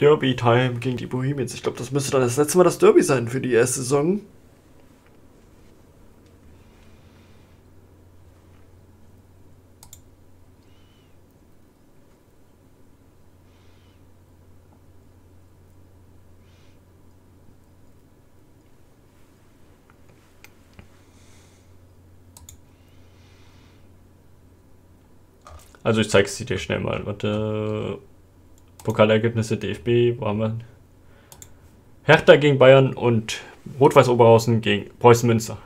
Derby-Time gegen die Bohemians. Ich glaube, das müsste dann das letzte Mal das Derby sein für die erste Saison. Also ich zeige es dir schnell mal. Warte. Pokalergebnisse DFB waren. Hertha gegen Bayern und Rot-Weiß Oberhausen gegen Preußen Münster.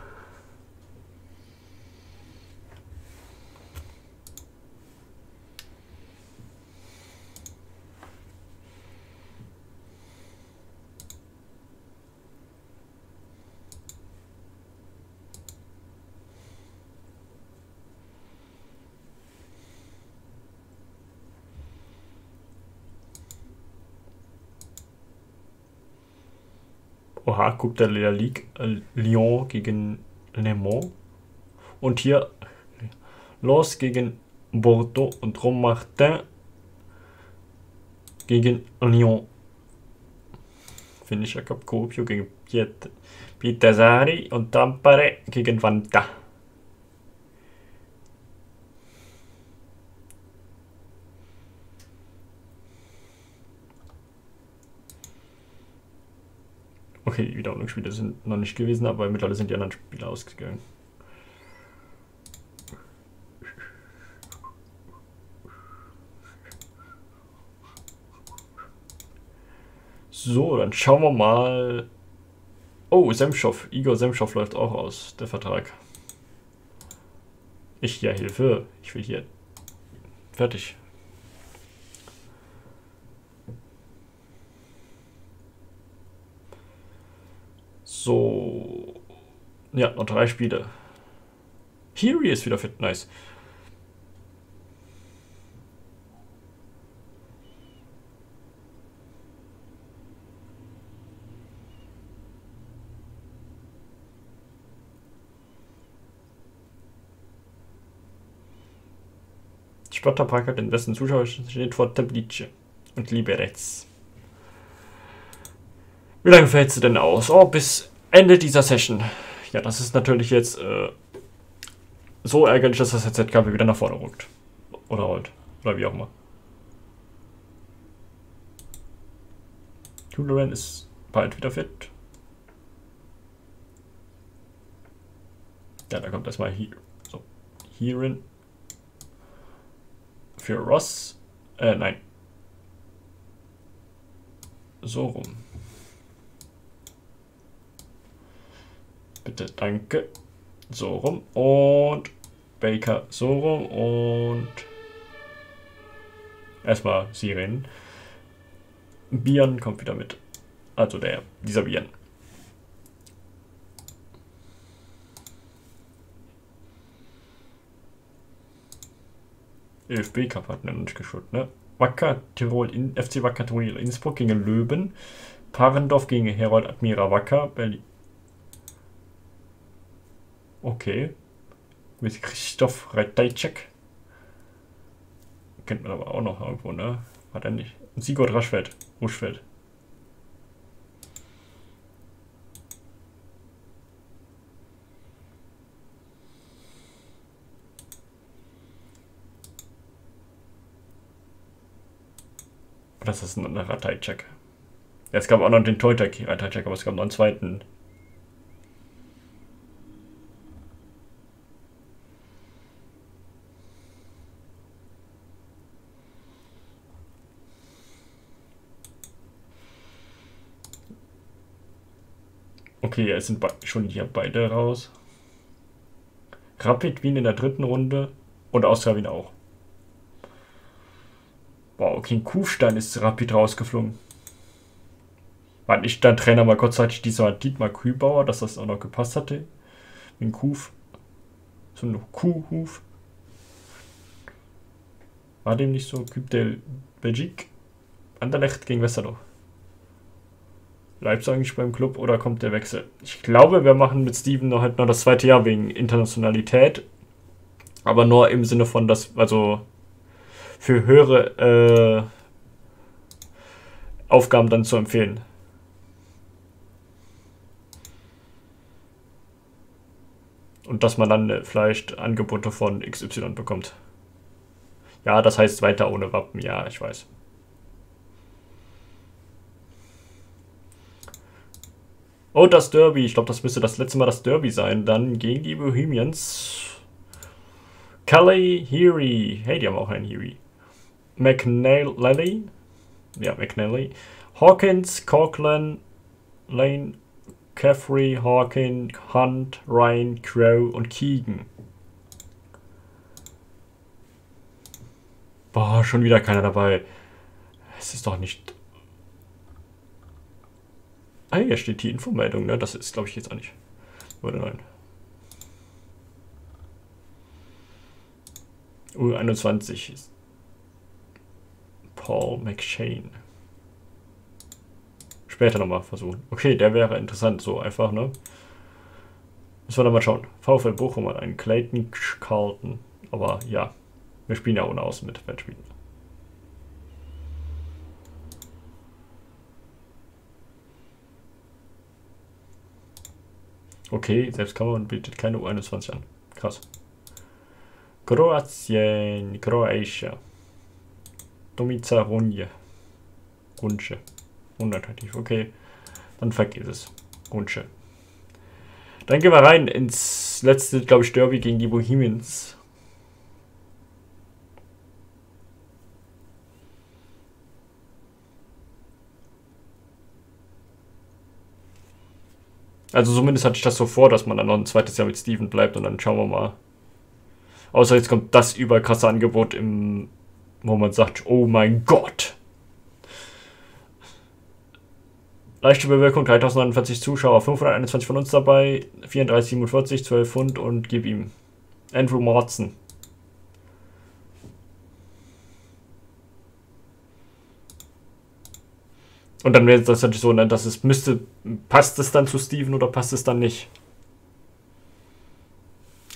Oha, guckt der La Ligue Lyon gegen Le Mans. Und hier Los gegen Bordeaux und Romartin gegen Lyon. Finnischer Cup Kuopio gegen Piet Pietasari und Tampere gegen Vanta. Okay, die Wiederholungsspiele sind noch nicht gewesen, aber mittlerweile sind die anderen Spiele ausgegangen. So, dann schauen wir mal. Oh, Semschow. Igor Semschow läuft auch aus, der Vertrag. Ich ja Hilfe. Ich will hier. Fertig. So. Ja, noch drei Spiele. Hiri ist wieder fit. Nice. Sparta hat den besten Zuschauer steht vor Teplice und Liberec. Wie lange fällst du denn aus? Oh, bis Ende dieser Session. Ja, das ist natürlich jetzt äh, so ärgerlich, dass das ZKW wieder nach vorne rückt. Oder rollt. Oder wie auch immer. Tuloran ist bald wieder fit. Ja, da kommt erstmal hier. So. Hierin. Für Ross. Äh, nein. So rum. Bitte, danke. So rum. Und Baker so rum. Und erstmal Siren. Bian kommt wieder mit. Also der, dieser Bian. ÖFB Cup hat er nicht geschaut, ne? Wacker Tirol, in, FC Wacker Tirol Innsbruck gegen Löwen. Parendorf gegen Herold Admira Wacker. Berlin, Okay. Mit Christoph Reitejczek. Kennt man aber auch noch irgendwo, ne? Hat er nicht. Und Sigurd Raschfeld. Ruschfeld. Das ist ein anderer Ratajczak. Ja, es gab auch noch den Teutek Ratajczak, aber es gab noch einen zweiten Okay, es sind schon hier beide raus. Rapid Wien in der dritten Runde und Austria Wien auch. Wow, okay, in Kufstein ist Rapid rausgeflogen. War nicht der Trainer mal kurzzeitig dieser Dietmar Kühlbauer, dass das auch noch gepasst hatte? In Kuf. So ein Kuhhuf. War dem nicht so? Küb der Belgique? Anderlecht gegen Westerdorf. Bleibst du eigentlich beim Club oder kommt der Wechsel? Ich glaube, wir machen mit Steven noch halt noch das zweite Jahr wegen Internationalität. Aber nur im Sinne von, dass, also für höhere Aufgaben dann zu empfehlen. Und dass man dann äh, vielleicht Angebote von XY bekommt. Ja, das heißt weiter ohne Wappen. Ja, ich weiß. Oh, das Derby. Ich glaube, das müsste das letzte Mal das Derby sein. Dann gegen die Bohemians. Kelly Heary. Hey, die haben auch einen Heary. McNally. Ja, McNally. Hawkins, Coughlin, Lane, Caffrey, Hawkins, Hunt, Ryan, Crow und Keegan. Boah, schon wieder keiner dabei. Es ist doch nicht Ah, hier steht die Infomeldung, ne? Das ist, glaube ich, jetzt auch nicht. Oder nein. U21 ist Paul McShane. Später nochmal versuchen. Okay, der wäre interessant, so einfach, ne? Müssen wir dann mal schauen. VfL Bochum hat einen Clayton Carlton. Aber ja, wir spielen ja ohne Außen mit Wettspielen. Okay, selbst Kamerun bietet keine U21 an. Krass. Kroatien, Kroatia. Domica Runje. Runsche. Unattraktiv, okay. Dann vergiss es. Runsche. Dann gehen wir rein ins letzte, glaube ich, Derby gegen die Bohemians. Also zumindest hatte ich das so vor, dass man dann noch ein zweites Jahr mit Steven bleibt und dann schauen wir mal. Außer jetzt kommt das überkrasse Angebot, im, wo man sagt, oh mein Gott. Leichte Bewirkung, 3049 Zuschauer, 521 von uns dabei, 34,47, 12 Pfund und gib ihm. Andrew Morton. Und dann wäre das natürlich so, ne, dass es müsste, passt es dann zu Steven oder passt es dann nicht?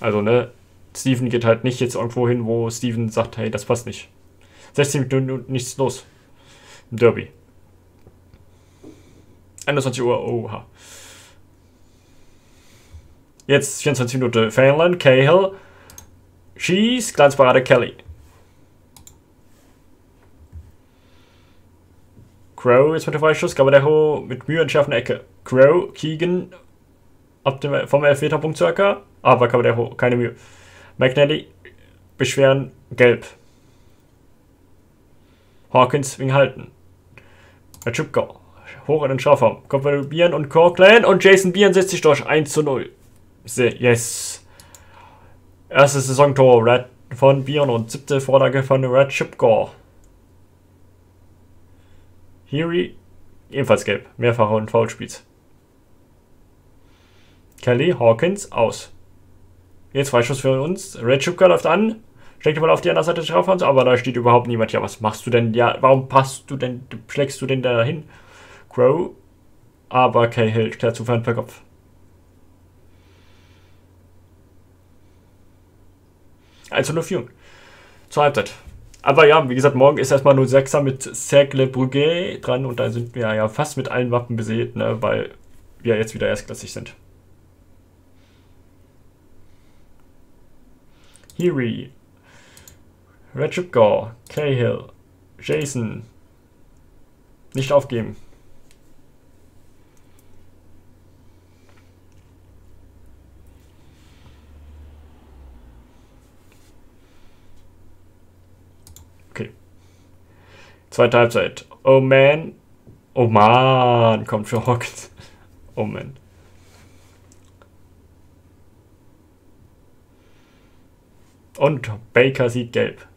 Also, ne, Steven geht halt nicht jetzt irgendwo hin, wo Steven sagt, hey, das passt nicht. 16 Minuten nichts los. Im Derby. 21 Uhr, oha. Jetzt 24 Minuten. Phelan, Cahill, Schieß, Glanzparade Kelly. Crow ist mit der Freischuss, Caballero mit Mühe entschärfende Ecke. Crow, Keegan ab dem, vom Elfmeterpunkt circa, aber Caballero, keine Mühe. McNally, beschweren, gelb. Hawkins, wegen halten. Chupka, hoch in den Strafraum. Kommt bei Bieren und Corkland und Jason Bieren setzt sich durch 1 zu 0. Yes. Erstes Saisontor Red von Bieren und siebte Vorlage von Red Chipgore. Heary, ebenfalls gelb. Mehrfacher und Foulspiels. Kelly, Hawkins, aus. Jetzt Freischuss für uns. Red Chipka läuft an. Steckt mal auf die andere Seite des Strafraums, aber da steht überhaupt niemand. Ja, was machst du denn? Ja, warum passt du denn, schlägst du denn da hin? Crow. Aber Cahill klärt Zufall per Kopf. Also nur Führung. Zur Halbzeit. Aber ja, wie gesagt, morgen ist erstmal nur 6er mit Cercle Brugge dran und da sind wir ja fast mit allen Wappen besät, ne, weil wir jetzt wieder erstklassig sind. Heary, Richard Gore, Cahill, Jason. Nicht aufgeben. Zweite Halbzeit. Oh man. Oh man, kommt für Hawkins. Oh man. Und Baker sieht gelb.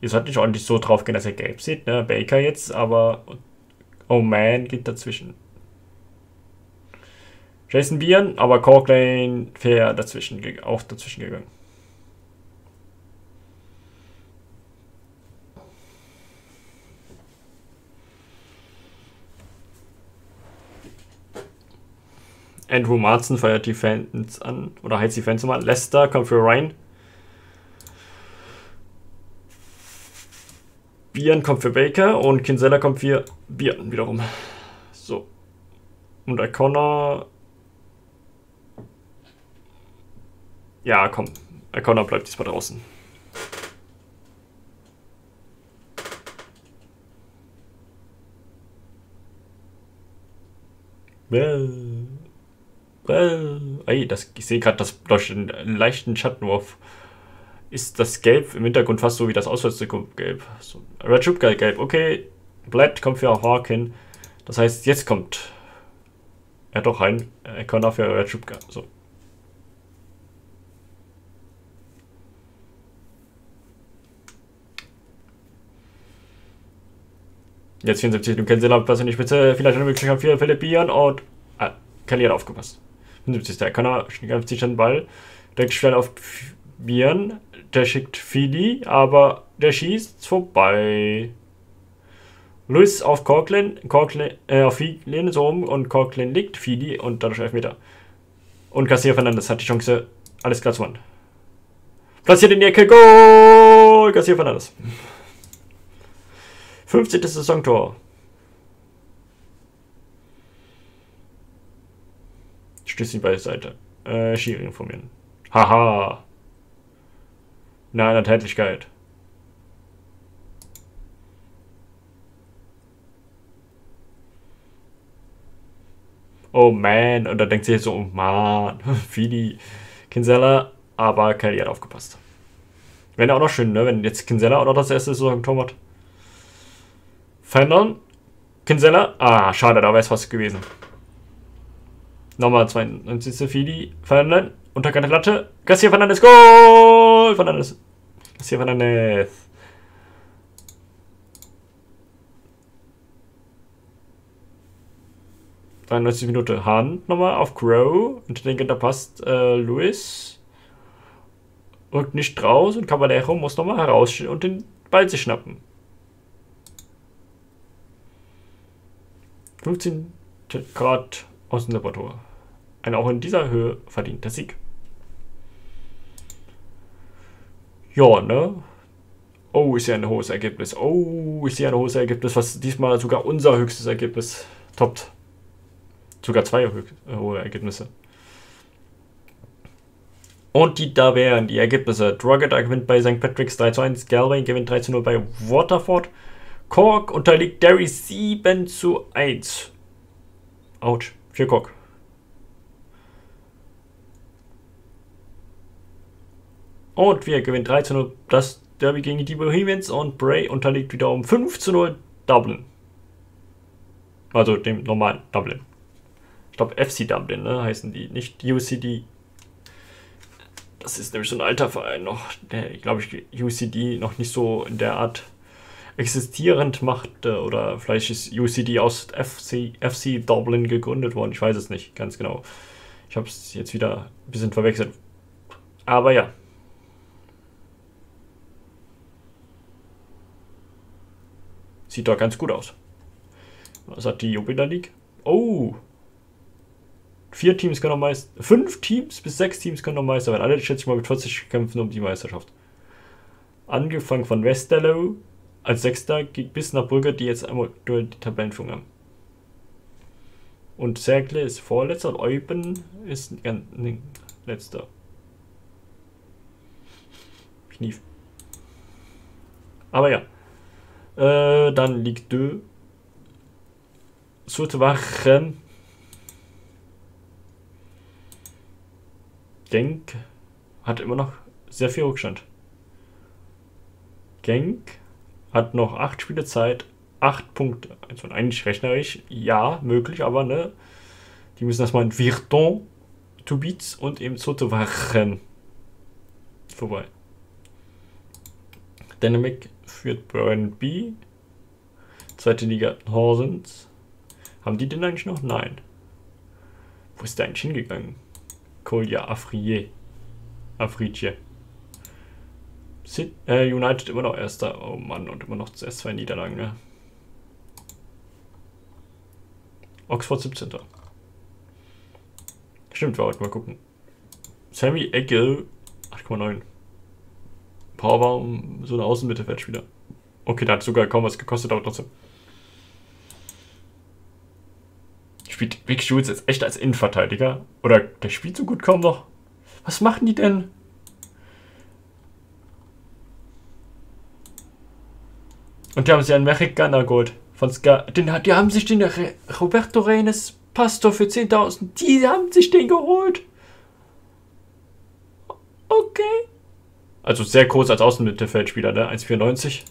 Ihr sollt nicht ordentlich so drauf gehen, dass er gelb sieht, ne? Baker jetzt, aber Oh man geht dazwischen. Jason Bieren, aber Corklane fair dazwischen, auch dazwischen gegangen. Andrew Marzen feiert die Fans an oder heizt die Fans mal. Leicester kommt für Ryan. Bieren kommt für Baker und Kinsella kommt für Bieren wiederum. So. Und der Connor. Ja, komm. Der Connor bleibt diesmal draußen. Well. Ey, das, ich sehe gerade, das leuchtet einen leichten Schattenwurf. Ist das Gelb im Hintergrund fast so wie das Auswärtstrikot gelb. So, Red Schubka gelb. Okay. Blatt kommt für Hawkin. Das heißt, jetzt kommt. Er doch ein. Er kann auch für Red Schubka. So. Jetzt 74, du kennst den Pass in die vielleicht eine Möglichkeit für Philipp Bian und ah, Kelly hat aufgepasst. 75. Der kann er kämpft sich den Ball, denkt schnell auf Bian, der schickt Fili, aber der schießt vorbei. Luis auf Corklin, Corklin äh, auf Filin so rum und Corklin liegt Fili und dadurch Elfmeter. Und Garcia Fernandes hat die Chance, alles klar zu machen. Platziert in die Ecke, Goal! Garcia Fernandes. 15. Saisontor. Stößt ihn beiseite. Äh, Schiri informieren. Haha. Nein, an Tätigkeit. Oh man. Und da denkt sie so, oh man, Fidi, Kinsella, aber Kelly hat aufgepasst. Wäre auch noch schön, ne? Wenn jetzt Kinsella auch noch das erste Saison-Tor hat. Verändern. Kinsella. Ah, schade, da wäre es fast gewesen. Nochmal 92. Fili. Verändern. Unterkante Latte. Garcia Fernandes. Goal! Fernandes. Garcia Fernandes. Minute. Hand nochmal auf Crow. Und ich denke, da passt äh, Luis. Und nicht raus. Und Caballero muss nochmal heraus und den Ball sich schnappen. 15 Grad Außentemperatur. Ein auch in dieser Höhe verdienter Sieg. Ja, ne? Oh, ist ja ein hohes Ergebnis. Oh, ist ja ein hohes Ergebnis, was diesmal sogar unser höchstes Ergebnis toppt. Sogar zwei hohe Ergebnisse. Und die da wären die Ergebnisse. Drogheda gewinnt bei St. Patrick's 3 zu 1, Galway gewinnt 3 zu 0 bei Waterford, Cork unterliegt Derry 7 zu 1. Autsch, für Cork. Und wir gewinnen 3 zu 0 das Derby gegen die Bohemians und Bray unterliegt wiederum 5 zu 0 Dublin. Also dem normalen Dublin. Ich glaube FC Dublin, ne, heißen die, nicht UCD. Das ist nämlich so ein alter Verein noch, der, glaube ich, UCD noch nicht so in der Art existierend machte oder vielleicht ist UCD aus FC, FC Dublin gegründet worden. Ich weiß es nicht ganz genau. Ich habe es jetzt wieder ein bisschen verwechselt. Aber ja. Sieht doch ganz gut aus. Was hat die Jupiler League? Oh! Vier Teams können noch Meister. Fünf Teams bis sechs Teams können noch Meister werden. Alle, schätze ich mal, mit 40 kämpfen um die Meisterschaft. Angefangen von Westerlo, als Sechster bis nach Brügge, die jetzt einmal durch die Tabellenführung haben. Und Cercle ist Vorletzter und Eupen ist nee, Letzter. Knief. Aber ja. Äh, dann liegt 2. Sutwachen. Genk hat immer noch sehr viel Rückstand. Genk hat noch acht Spiele Zeit, acht Punkte. Also eigentlich rechnerisch, ja, möglich, aber ne, die müssen erstmal in Virton, Tubiz und eben Sotowachen vorbei. Dynamic führt B. Zweite Liga Horsens. Haben die den eigentlich noch? Nein. Wo ist der eigentlich hingegangen? Kolja Afrier. Afrije. Äh, United immer noch Erster. Oh Mann, und immer noch erst zwei Niederlagen, ne? Oxford 17. Stimmt, wir wollten mal gucken. Sammy Eggle 8,9. Powerbaum, so eine Außenmittelfeldspieler. Okay, der hat sogar kaum was gekostet, aber trotzdem. Spielt Big Schulz jetzt echt als Innenverteidiger? Oder der spielt so gut kaum noch? Was machen die denn? Und die haben sich einen Mexikaner geholt. Von Ska den, die haben sich den Roberto Reines Pastor für 10.000. Die haben sich den geholt. Okay. Also sehr groß als Außenmittelfeldspieler, ne? 1,94.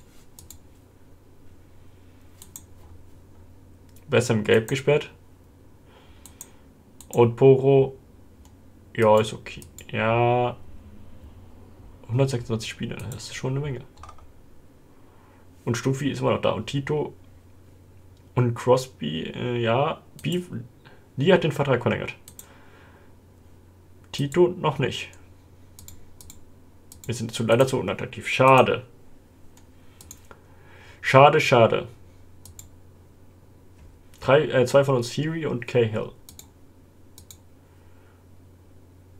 Besser im Gelb gesperrt. Und Poro. Ja, ist okay. Ja. 126 Spiele, ne? das ist schon eine Menge. Und Stufi ist immer noch da. Und Tito und Crosby, äh, ja, Beef, Lee hat den Vertrag verlängert. Tito noch nicht. Wir sind zu, leider zu unattraktiv. Schade. Schade, schade. Drei, äh, zwei von uns, Fury und Cahill.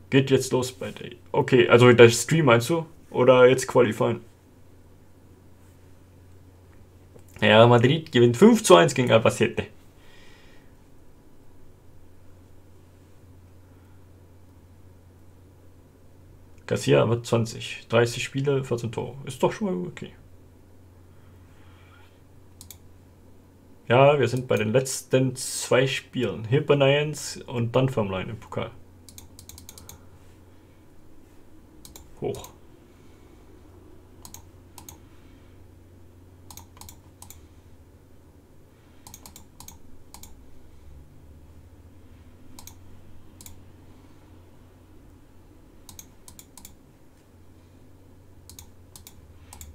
Geht jetzt los bei Day. Okay, also der Stream meinst du? Oder jetzt Qualifying? Ja, Madrid gewinnt 5 zu 1 gegen Albacete. Garcia wird 20. 30 Spiele, 14 Tore. Ist doch schon mal okay. Ja, wir sind bei den letzten zwei Spielen. Hibernians und Dunfermline im Pokal. Hoch.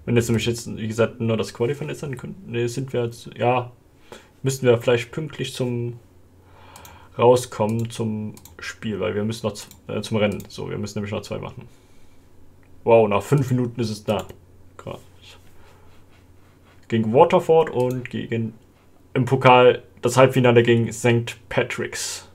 Wenn es nämlich jetzt, wie gesagt, nur das Qualifying ist, dann können, sind wir, jetzt, ja, müssten wir vielleicht pünktlich zum rauskommen zum Spiel, weil wir müssen noch äh, zum Rennen. So, wir müssen nämlich noch zwei machen. Wow, nach fünf Minuten ist es da. Krass. Gegen Waterford und gegen im Pokal das Halbfinale gegen St. Patrick's.